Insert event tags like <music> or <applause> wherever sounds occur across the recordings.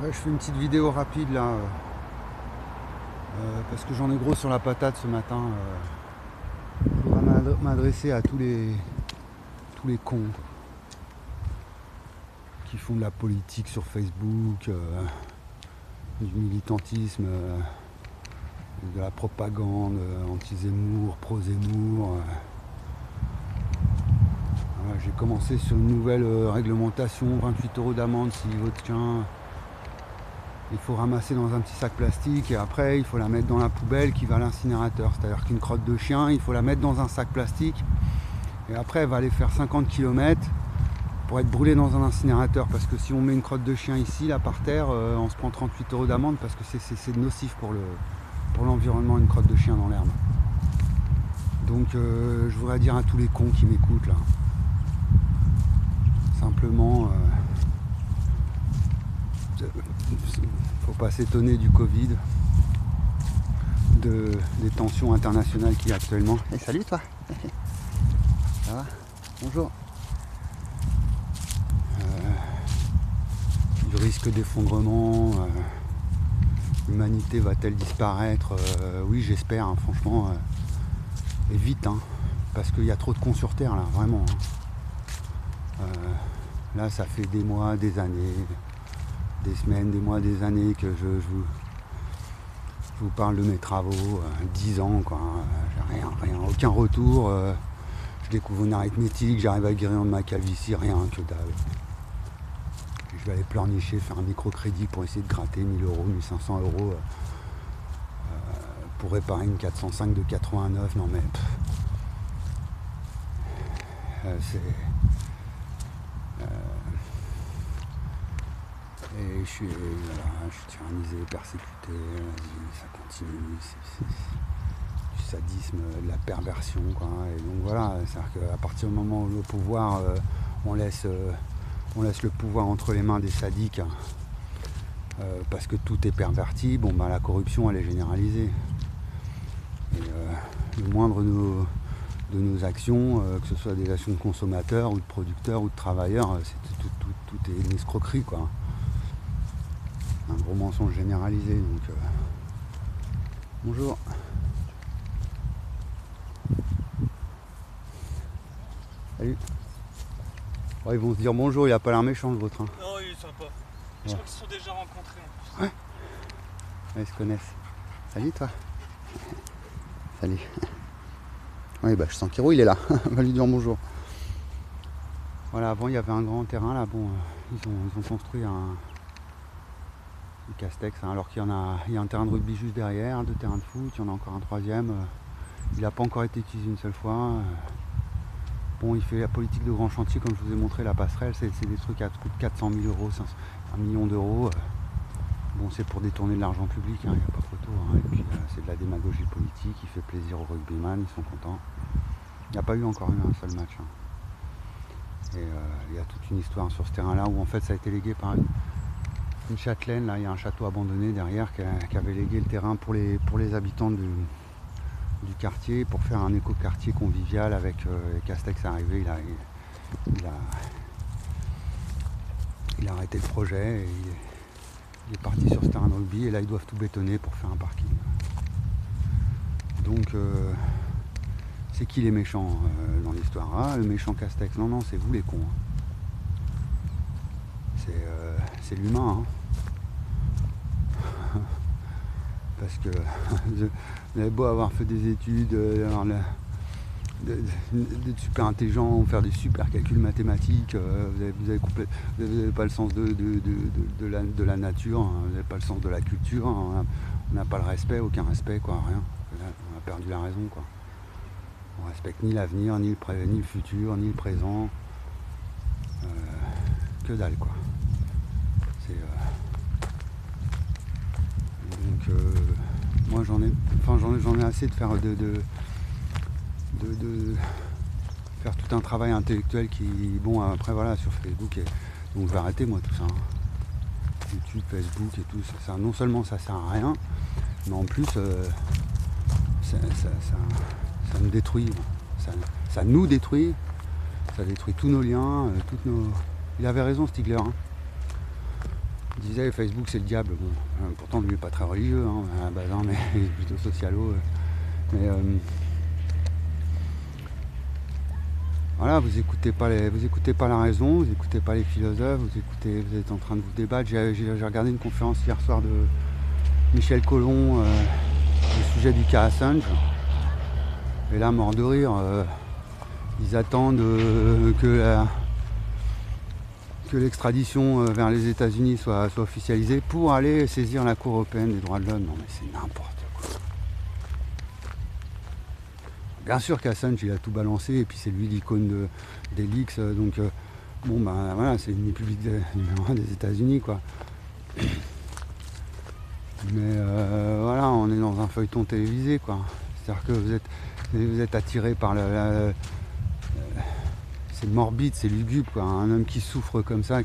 Ouais, je fais une petite vidéo rapide là. euh, euh, parce que j'en ai gros sur la patate ce matin. euh. m'ad- m'adresser à tous les tous les cons qui font de la politique sur Facebook, euh, du militantisme, de la propagande anti-Zemmour, pro-Zemmour. J'ai commencé sur une nouvelle réglementation, 28 euros d'amende si votre chien il faut ramasser dans un petit sac plastique et après il faut la mettre dans la poubelle qui va à l'incinérateur. C'est-à-dire qu'une crotte de chien, il faut la mettre dans un sac plastique et après elle va aller faire 50 km pour être brûlée dans un incinérateur. Parce que si on met une crotte de chien ici, là par terre, euh, on se prend 38 euros d'amende parce que c'est- nocif pour le l'environnement une crotte de chien dans l'herbe. Donc euh, je voudrais dire à tous les cons qui m'écoutent là, simplement, euh, faut pas s'étonner du Covid, de, des tensions internationales qu'il y a actuellement. Et salut toi <laughs> Ça va Bonjour Euh, Du risque d'effondrement, euh, l'humanité va-t-elle disparaître Euh, Oui j'espère, hein, franchement, et vite, hein, parce qu'il y a trop de cons sur Terre là, vraiment. hein. Là ça fait des mois, des années, des semaines, des mois, des années que je, vous, parle de mes travaux, euh, 10 ans quoi, j'ai rien, rien, aucun retour, euh, je découvre une arithmétique, j'arrive à guérir de ma calvitie, rien que dalle. Je vais aller pleurnicher, faire un microcrédit pour essayer de gratter 1000 euros, 1500 euros euh, pour réparer une 405 de 89, non mais c'est Et je suis, voilà, je suis tyrannisé, persécuté, vas-y, ça continue, c'est du sadisme, de la perversion, quoi. Et donc voilà, c'est-à-dire qu'à partir du moment où le pouvoir, euh, on, laisse, euh, on laisse le pouvoir entre les mains des sadiques, euh, parce que tout est perverti, bon bah la corruption elle est généralisée. Et euh, le moindre de nos, de nos actions, euh, que ce soit des actions de consommateurs ou de producteurs ou de travailleurs, euh, c'est tout, tout- tout- tout est une escroquerie quoi un gros mensonge généralisé. Donc, euh, Bonjour. Salut. Oh, ils vont se dire bonjour, il a pas l'air méchant le vôtre. hein. Non, il est sympa. Ouais. Je crois qu'ils se sont déjà rencontrés. en plus. Ouais, ils se connaissent. Salut toi. Salut. Oui, bah, je sens qu'Hiro il est là. On <laughs> va lui dire bonjour. Voilà, avant il y avait un grand terrain là. Bon, euh, ils, ont, ils ont construit un, du Castex, hein, alors qu'il y en a, il y a un terrain de rugby juste derrière, deux terrains de foot, il y en a encore un troisième. euh, il n'a pas encore été utilisé une seule fois. euh. Bon, il fait la politique de grand chantier, comme je vous ai montré, la passerelle, c'est des trucs à coût de 400 000 euros, 500 un million d'euros. euh. Bon, c'est pour détourner de l'argent public, il n'y a pas photo. hein. Et puis, c'est de la démagogie politique, il fait plaisir aux rugbyman, ils sont contents. Il n'y a pas eu encore eu un seul match. hein. Et il y a toute une histoire sur ce terrain-là où en fait ça a été légué par une, une châtelaine. Là, il y a un château abandonné derrière qui, avait légué le terrain pour les, pour les habitants du, du quartier pour faire un éco-quartier convivial avec euh, Castex arrivé. Il a, il, a, il a arrêté le projet et il est, parti sur ce terrain de rugby et là ils doivent tout bétonner pour faire un parking. Donc euh, c'est qui les méchants euh, dans l'histoire? Ah, le méchant Castex. Non, non, c'est vous les cons. hein. C'est euh, l'humain. hein. Parce que <laughs> vous avez beau avoir fait des études, euh, d'être super intelligent, faire des super calculs mathématiques, euh, vous avez, vous avez pas le sens de, la, nature, hein, vous n'avez pas le sens de la culture, hein, on n'a pas le respect, aucun respect, quoi, rien. On a perdu la raison, quoi. On respecte ni l'avenir, ni le, pré- ni le futur, ni le présent. Euh, que dalle, quoi. C'est. euh, Donc, euh, moi, j'en ai, enfin, j'en ai, assez de faire de, de, faire tout un travail intellectuel qui, bon, après, voilà, sur Facebook. Et, donc, je vais arrêter, moi, tout ça. hein. YouTube, Facebook et tout, ça, non seulement ça sert à rien, mais en plus, euh, ça, nous détruit. Ça, ça nous détruit. Ça détruit tous nos liens, euh, toutes nos. Il avait raison Stigler. hein. Disait Facebook c'est le diable. Bon, euh, pourtant lui pas très religieux hein, base, hein, mais <laughs> il est plutôt socialo. euh. Mais euh, voilà, vous écoutez pas les, vous écoutez pas la raison, vous écoutez pas les philosophes, vous écoutez, vous êtes en train de vous débattre. J'ai regardé une conférence hier soir de Michel Collomb euh, au sujet du cas Assange. Et là, mort de rire, euh, ils attendent que la- que l'extradition euh, vers les États-Unis soit, soit officialisée pour aller saisir la Cour européenne des droits de l'homme. Non mais c'est n'importe quoi. Bien sûr qu'Assange il a tout balancé et puis c'est lui l'icône de, des leaks, euh, donc euh, bon ben voilà, c'est une publique des, <laughs> des États-Unis quoi. <clears throat> Mais voilà, on est dans un feuilleton télévisé quoi. C'est-à-dire que vous êtes, vous êtes attiré par la- c'est morbide, c'est lugubre. Un homme qui souffre comme ça,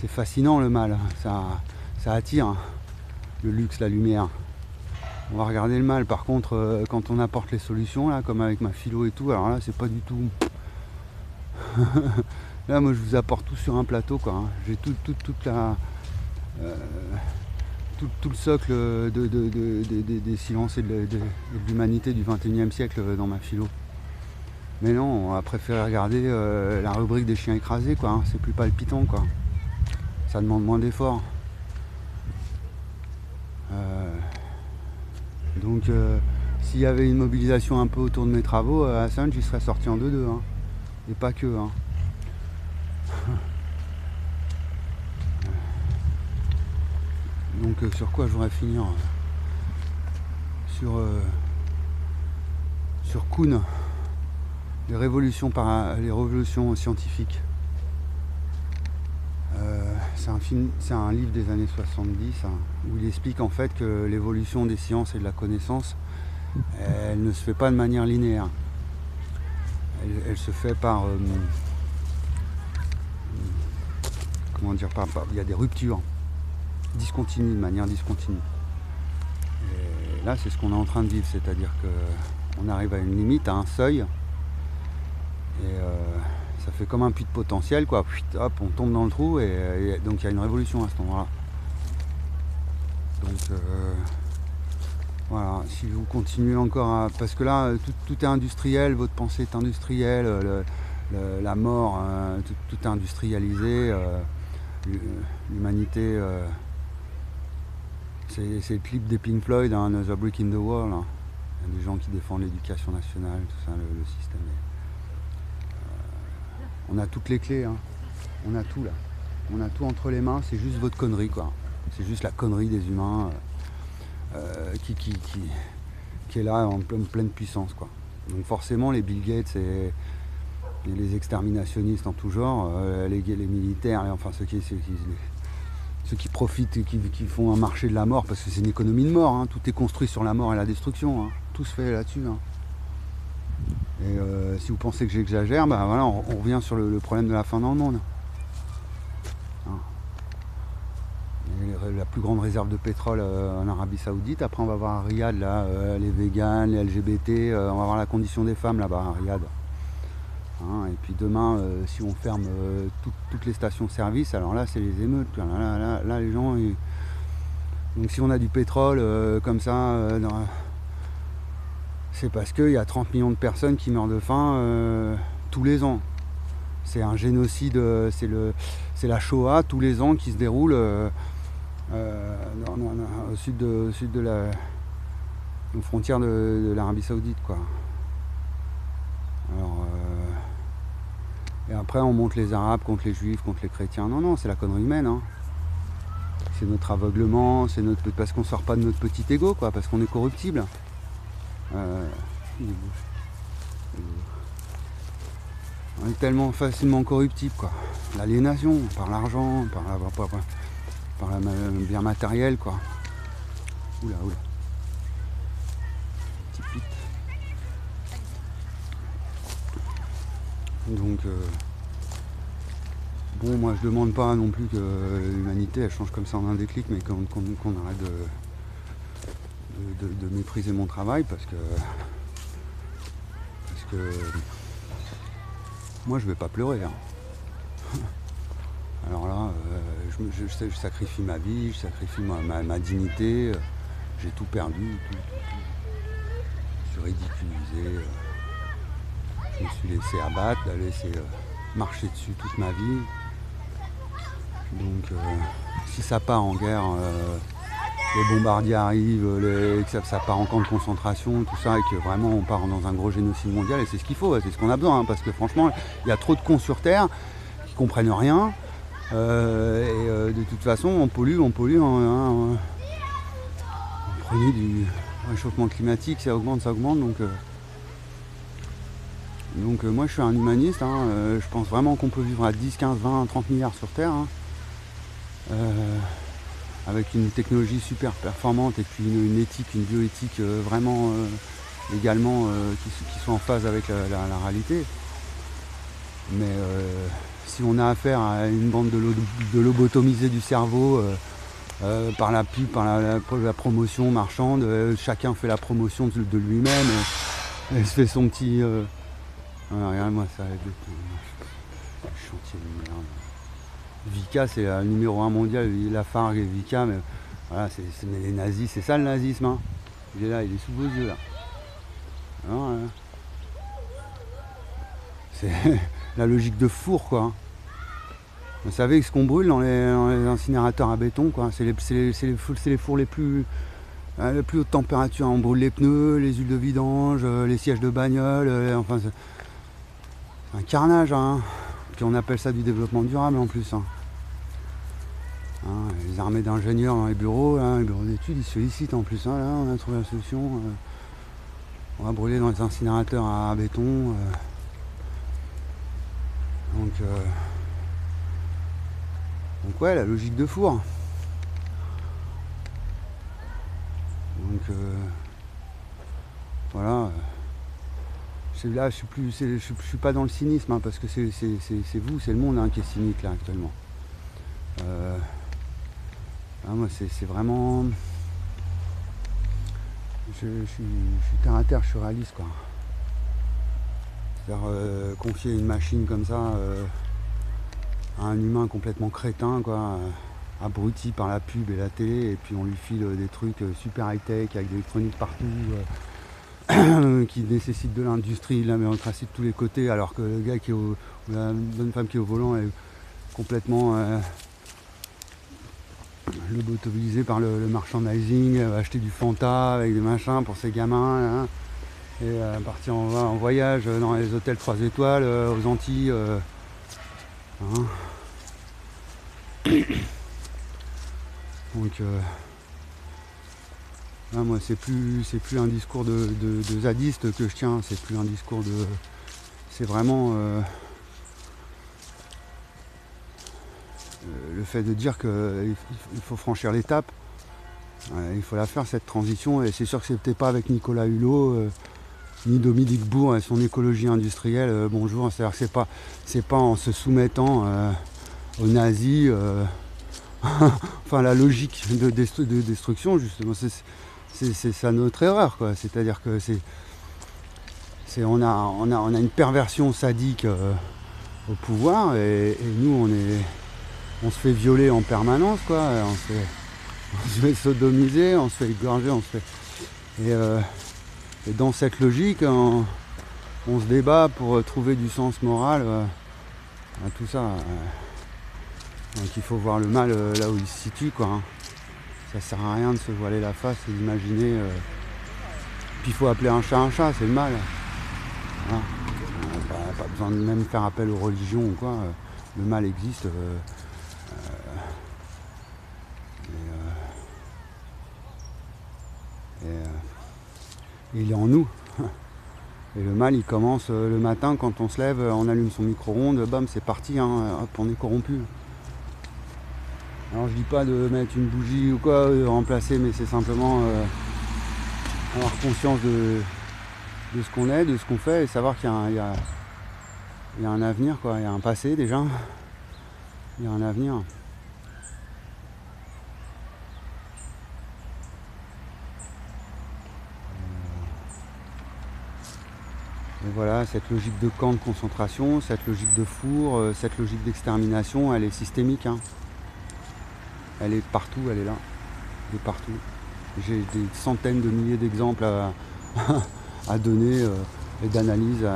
c'est fascinant le mal. Ça, attire hein. le luxe, la lumière. On va regarder le mal. Par contre, euh, quand on apporte les solutions là, comme avec ma philo et tout, alors là c'est pas du tout. <laughs> là moi je vous apporte tout sur un plateau quoi. hein. J'ai tout, tout- toute la. euh, tout, le socle de, de- de- de- de- des silences et de, l'humanité du 21e siècle dans ma philo. Mais non, on va préférer regarder euh, la rubrique des chiens écrasés, quoi. hein. C'est plus palpitant, quoi. Ça demande moins d'efforts. Euh, donc, euh, s'il y avait une mobilisation un peu autour de mes travaux, euh, Assange, il serait sorti en 2-2. hein. Et pas que. hein. <laughs> Donc, sur quoi je voudrais finir? Sur. sur les révolutions, les révolutions scientifiques. Euh, c'est un un livre des années 70 hein, où il explique en fait que l'évolution des sciences et de la connaissance, elle ne se fait pas de manière linéaire. Elle, se fait par euh, comment dire par- il y a des ruptures discontinues, de manière discontinue. Et là, c'est ce qu'on est en train de vivre, c'est-à-dire que on arrive à une limite, à un seuil, et euh, ça fait comme un puits de potentiel, quoi. Pfuit, Hop, on tombe dans le trou, et, donc il y a une révolution à cet endroit-là. Donc euh, voilà, si vous continuez encore à. Parce que là, tout, est industriel, votre pensée est industrielle, le- le- la mort, euh, tout, est industrialisé, l'humanité. c'est le clip des Pink Floyd, hein, The Brick in the Wall. hein. Il y a des gens qui défendent l'éducation nationale, tout ça, le, le système. est- on a toutes les clés, hein. on a tout là. On a tout entre les mains, c'est juste votre connerie quoi. C'est juste la connerie des humains euh, euh, qui, qui, qui, est là en pleine, pleine puissance quoi. Donc forcément les Bill Gates et, les exterminationnistes en tout genre, euh, les, les militaires, et enfin ceux qui, profitent et qui, qui font un marché de la mort, parce que c'est une économie de mort, hein. tout est construit sur la mort et la destruction, hein. tout se fait là-dessus. Et euh, si vous pensez que j'exagère, bah voilà, on, revient sur le, problème de la fin dans le monde. Hein. La plus grande réserve de pétrole euh, en Arabie Saoudite, après on va voir à Riyad là, euh, les véganes, les LGBT, on va voir la condition des femmes là-bas à Riyad. Hein, et puis demain, si on ferme tout- toutes les stations-service, alors là, c'est les émeutes. Là, les gens. Donc, si on a du pétrole comme ça, dans- c'est parce qu'il y a 30 millions de personnes qui meurent de faim euh, tous les ans. C'est un génocide, euh, c'est la Shoah tous les ans qui se déroule euh, au sud de, au la aux frontières de, l'Arabie Saoudite, et après, on monte les Arabes contre les Juifs, contre les chrétiens. Non, non, c'est la connerie humaine. hein. C'est notre aveuglement, c'est notre parce qu'on sort pas de notre petit ego, quoi, parce qu'on est corruptible. Euh, il est on est tellement facilement corruptible, quoi. L'aliénation, par l'argent, par la, par, par- la bien matériel, quoi. Oula, oula. Donc, euh, bon, moi je demande pas non plus que l'humanité elle change comme ça en un déclic, mais qu'on arrête de, de, mépriser mon travail parce que. Parce que. Moi je vais pas pleurer. hein. Alors là, euh, je je, sacrifie ma vie, je sacrifie ma, dignité. euh, J'ai tout perdu, tout. Je suis ridiculisé. euh, Je me suis laissé abattre, laissé euh, marcher dessus toute ma vie. Donc si ça part en guerre, les bombardiers arrivent, que ça, part en camp de concentration, tout ça, et que vraiment on part dans un gros génocide mondial, et c'est ce qu'il faut, c'est ce qu'on a besoin, hein, parce que franchement, il y a trop de cons sur Terre qui comprennent rien. euh, et euh, de toute façon, on pollue, on pollue. hein, hein, hein. Vous prenez du réchauffement climatique, ça augmente, ça augmente. Donc, euh, donc moi, je suis un humaniste. hein, je pense vraiment qu'on peut vivre à 10, 15, 20, 30 milliards sur Terre. hein. Avec une technologie super performante et puis une, éthique, une bioéthique euh, vraiment euh, également euh, qui, soit en phase avec la, réalité. Mais si on a affaire à une bande de, lo- de lobotomisés du cerveau par la pub, par la, promotion marchande, chacun fait la promotion de, lui-même, il se fait son petit... euh, ah, Regarde-moi ça, le chantier de merde. Vika, c'est le numéro un mondial, Lafargue et Vika, mais voilà, c'est les nazis, c'est ça le nazisme. hein. Il est là, il est sous vos yeux là. Euh, c'est <laughs> la logique de four quoi. hein. Vous savez ce qu'on brûle dans les, incinérateurs à béton quoi. C'est les, les- fours- les plus à la plus haute température. On brûle les pneus, les huiles de vidange, euh, les sièges de bagnole, euh, enfin c'est un carnage hein. Puis on appelle ça du développement durable en plus. hein. Hein, les armées d'ingénieurs dans les bureaux, là, les bureaux d'études, ils sollicitent en plus. hein, là, on a trouvé la solution. euh, on va brûler dans les incinérateurs à, béton. euh. donc, euh, donc ouais, la logique de four. Donc voilà. là, je suis plus, je, suis- pas dans le cynisme hein, parce que c'est, vous, c'est le monde hein, qui est cynique là actuellement. Ah, moi, c'est, vraiment, je, suis, terre à terre, je suis réaliste quoi. C'est-à-dire euh, confier une machine comme ça euh, à un humain complètement crétin quoi, euh, abruti par la pub et la télé, et puis on lui file des trucs super high tech avec de l'électronique partout. <coughs> qui nécessite de l'industrie, de la méritocratie de tous les côtés, alors que le gars qui est au, la bonne femme qui est au volant est complètement lobotomisé par le, le merchandising, euh, acheter du Fanta avec des machins pour ses gamins, hein, et euh, partir en, voyage dans les hôtels 3 étoiles euh, aux Antilles. euh, hein. Donc euh, moi, c'est plus, c'est plus un discours de zadiste que je tiens, c'est plus un discours de. C'est vraiment euh, euh, le fait de dire qu'il il faut franchir l'étape. Euh, il faut la faire cette transition et c'est sûr que c'était pas avec Nicolas Hulot euh, ni Dominique Bourg et son écologie industrielle. euh, bonjour, c'est-à-dire que c'est pas, c'est pas en se soumettant euh, aux nazis. euh, <laughs> enfin la logique de, destru- de destruction justement c'est, ça notre erreur quoi c'est à dire que c'est, on, a, une perversion sadique euh, au pouvoir et nous on est on se fait violer en permanence quoi <laughs> on se fait, sodomiser on se fait égorger on se fait et, euh, dans cette logique on, se débat pour trouver du sens moral euh, à tout ça euh. Donc il faut voir le mal euh, là où il se situe quoi. hein. Ça sert à rien de se voiler la face et d'imaginer. euh, Puis il faut appeler un chat un chat, c'est le mal. Voilà. Euh, pas, pas besoin de même faire appel aux religions quoi. euh, Le mal existe. euh, euh, et, euh, et, euh, il est en nous. <laughs> Et le mal il commence euh, le matin quand on se lève, euh, on allume son micro-ondes, bam c'est parti, hein, hop, on est corrompu. Alors je dis pas de mettre une bougie ou quoi, de remplacer, mais c'est simplement euh, avoir conscience de, ce qu'on est, de ce qu'on fait et savoir qu'il y y a un avenir, quoi. il y a un passé déjà, il y a un avenir. Voilà, cette logique de camp de concentration, cette logique de four, euh, cette logique d'extermination, elle est systémique. hein. Elle est partout, elle est là. Est partout. J'ai des centaines de milliers d'exemples à, <laughs> donner euh, et d'analyses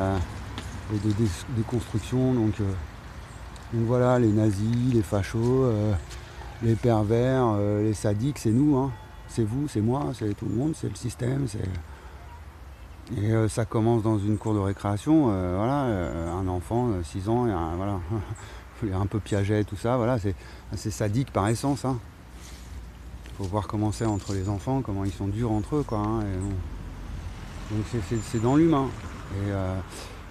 et de dé- déconstruction. Donc, euh, donc voilà, les nazis, les fachos, les pervers, les sadiques, c'est nous. hein. C'est vous, c'est moi, c'est tout le monde, c'est le système. c'est Et euh, ça commence dans une cour de récréation. euh, voilà, euh, un enfant, 6 ans, et un, voilà, il <laughs> un peu piaget, tout ça. Voilà, c'est c'est sadique par essence. hein. faut voir comment c'est entre les enfants, comment ils sont durs entre eux. Quoi, hein. Donc c'est- dans l'humain.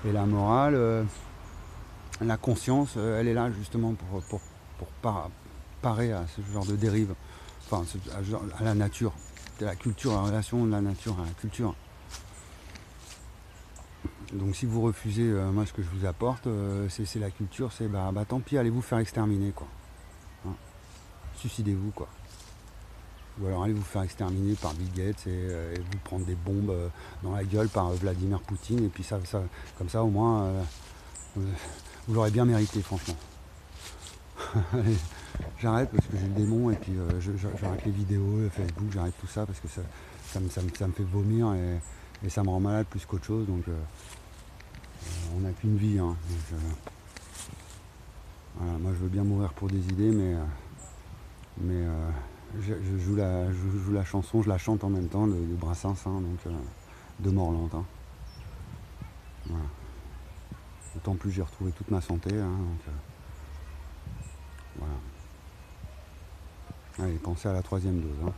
Et, la morale, la conscience, elle est là justement pour, pour, pour par- parer à ce genre de dérive, enfin à, à la nature, la culture, la relation de la nature à la culture. Donc si vous refusez euh, moi ce que je vous apporte, euh, c'est la culture, c'est bah, bah tant pis, allez vous faire exterminer quoi. Hein. Suicidez-vous quoi. Ou alors allez vous faire exterminer par Bill Gates et, euh, vous prendre des bombes dans la gueule par Vladimir Poutine et puis ça, comme ça au moins vous, l'aurez bien mérité franchement. <laughs> J'arrête parce que j'ai le démon et puis j'arrête les vidéos, le Facebook, j'arrête tout ça parce que ça, me, fait vomir et, ça me rend malade plus qu'autre chose donc on n'a qu'une vie hein, euh, moi je veux bien mourir pour des idées mais euh, euh, je, joue la, chanson, je la chante en même temps de, Brassens, donc euh, de Morland. hein. Voilà. D'autant plus j'ai retrouvé toute ma santé. hein, euh, voilà. Allez, pensez à la troisième dose. hein.